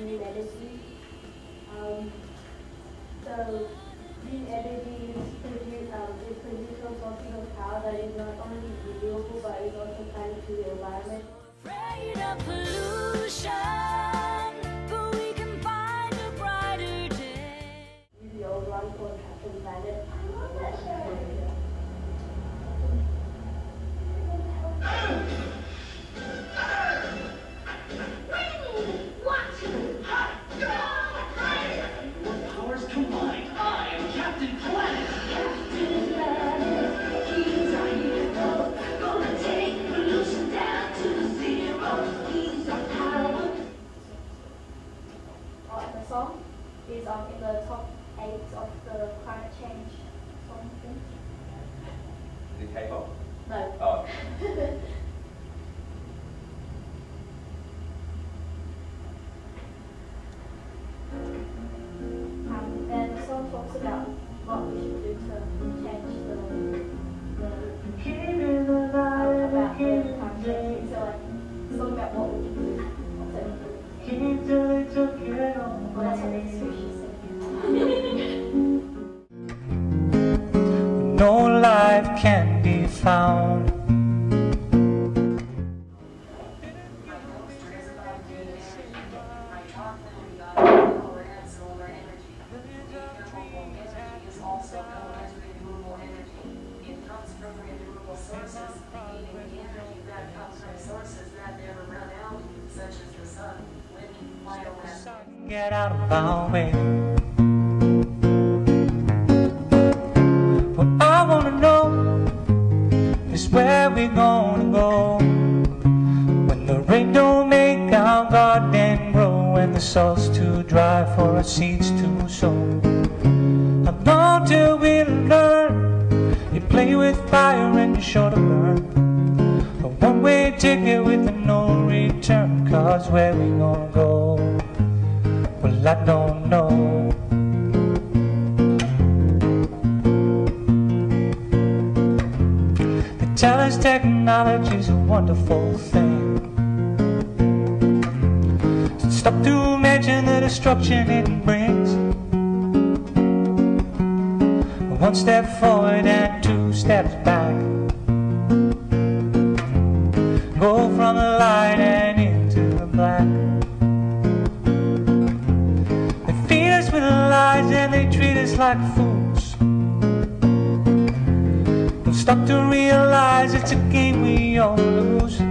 green energy. Um, so green energy is produce, um, is produced from of power that is not only combined, I am Captain Planet. The kids on the going to take pollution down to sea boys these are powerful our song is um, in the top eight of the climate change song thing. Is it K-pop? No life can be found. Get out of our way. What I wanna know is where we gonna go when the rain don't make our garden grow and the soil's too dry for our seeds to sow. How long till we learn? You play with fire and you're sure to burn. A one-way ticket with a no. Cause where we gonna go? Well, I don't know. They tell us technology's a wonderful thing. Stop to imagine the destruction it brings. One step forward and two steps back. Black. They feed us with lies and they treat us like fools. Don't stop to realize it's a game we all lose.